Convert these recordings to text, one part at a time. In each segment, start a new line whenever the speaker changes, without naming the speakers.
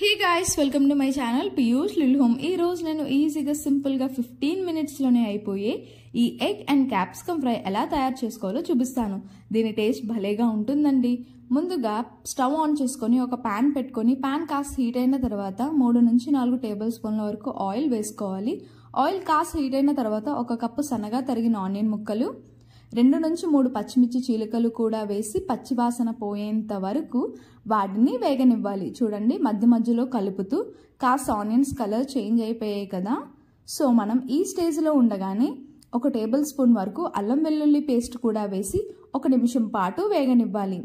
Hi guys welcome to my channel Piyush lil home ఈ రోజు నేను ఈజీగా సింపుల్గా ఫిఫ్టీన్ మినిట్స్లోనే అయిపోయే ఈ ఎగ్ అండ్ క్యాప్సికమ్ ఫ్రై ఎలా తయారు చేసుకోవాలో చూపిస్తాను. దీని టేస్ట్ భలేగా ఉంటుందండి. ముందుగా స్టవ్ ఆన్ చేసుకొని ఒక ప్యాన్ పెట్టుకొని ప్యాన్ కాస్త హీట్ అయిన తర్వాత మూడు నుంచి నాలుగు టేబుల్ స్పూన్ల వరకు ఆయిల్ వేసుకోవాలి. ఆయిల్ కాస్త హీట్ అయిన తర్వాత ఒక కప్పు సన్నగా తరిగిన ఆనియన్ ముక్కలు రెండు నుంచి మూడు పచ్చిమిర్చి చీలికలు కూడా వేసి పచ్చివాసన పోయేంత వరకు వాటిని వేగనివ్వాలి. చూడండి మధ్య మధ్యలో కలుపుతూ కాస్త ఆనియన్స్ కలర్ చేంజ్ అయిపోయాయి కదా. సో మనం ఈ స్టేజ్లో ఉండగానే ఒక టేబుల్ స్పూన్ వరకు అల్లం వెల్లుల్లి పేస్ట్ కూడా వేసి ఒక నిమిషం పాటు వేగనివ్వాలి.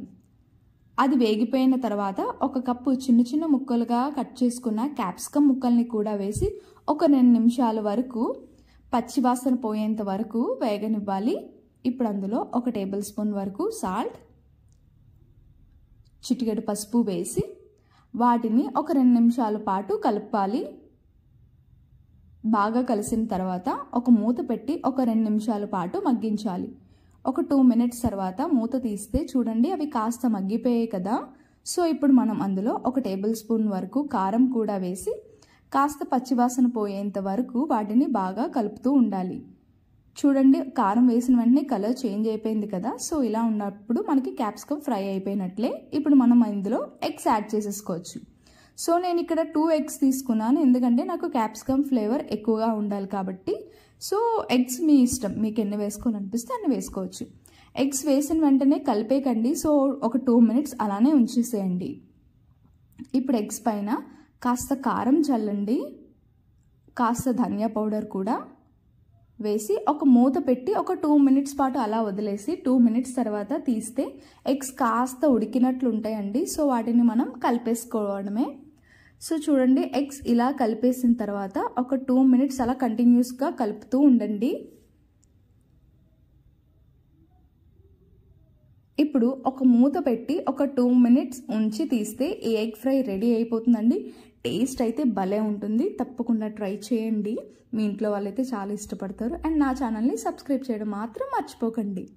అది వేగిపోయిన తర్వాత ఒక కప్పు చిన్న చిన్న ముక్కలుగా కట్ చేసుకున్న క్యాప్సికమ్ ముక్కల్ని కూడా వేసి ఒక రెండు నిమిషాల వరకు పచ్చివాసన పోయేంత వరకు వేగనివ్వాలి. ఇప్పుడు అందులో ఒక టేబుల్ స్పూన్ వరకు సాల్ట్ చిటికెడు పసుపు వేసి వాటిని ఒక రెండు నిమిషాల పాటు కలపాలి. బాగా కలిసిన తర్వాత ఒక మూత పెట్టి ఒక రెండు నిమిషాల పాటు మగ్గించాలి. ఒక టూ మినిట్స్ తర్వాత మూత తీస్తే చూడండి అవి కాస్త మగ్గిపోయాయి కదా. సో ఇప్పుడు మనం అందులో ఒక టేబుల్ స్పూన్ వరకు కారం కూడా వేసి కాస్త పచ్చివాసన పోయేంత వరకు వాటిని బాగా కలుపుతూ ఉండాలి. చూడండి కారం వేసిన వెంటనే కలర్ చేంజ్ అయిపోయింది కదా. సో ఇలా ఉన్నప్పుడు మనకి క్యాప్సికమ్ ఫ్రై అయిపోయినట్లే. ఇప్పుడు మనం ఇందులో ఎగ్స్ యాడ్ చేసేసుకోవచ్చు. సో నేను ఇక్కడ టూ ఎగ్స్ తీసుకున్నాను. ఎందుకంటే నాకు క్యాప్సికమ్ ఫ్లేవర్ ఎక్కువగా ఉండాలి కాబట్టి. సో ఎగ్స్ మీ ఇష్టం. మీకు ఎన్ని వేసుకోవాలనిపిస్తే అన్ని వేసుకోవచ్చు. ఎగ్స్ వేసిన వెంటనే కలిపేకండి సో ఒక టూ మినిట్స్ అలానే ఉంచేసేయండి. ఇప్పుడు ఎగ్స్ పైన కాస్త కారం చల్లండి. కాస్త ధనియా పౌడర్ కూడా. వేసి ఒక మూత పెట్టి ఒక టూ మినిట్స్ పాటు అలా వదిలేసి టూ మినిట్స్ తర్వాత తీస్తే ఎగ్స్ కాస్త ఉడికినట్లు ఉంటాయండి సో వాటిని మనం కలిపేసుకోవడమే. సో చూడండి ఎగ్స్ ఇలా కలిపేసిన తర్వాత ఒక టూ మినిట్స్ అలా కంటిన్యూస్గా కలుపుతూ ఉండండి. ఇప్పుడు ఒక మూత పెట్టి ఒక టూ మినిట్స్ ఉంచి తీస్తే ఈ ఎగ్ ఫ్రై రెడీ అయిపోతుందండి. టేస్ట్ అయితే భలే ఉంటుంది. తప్పకుండా ట్రై చేయండి. మీ ఇంట్లో వాళ్ళైతే చాలా ఇష్టపడతారు. అండ్ నా ఛానల్ని సబ్స్క్రైబ్ చేయడం మాత్రం మర్చిపోకండి.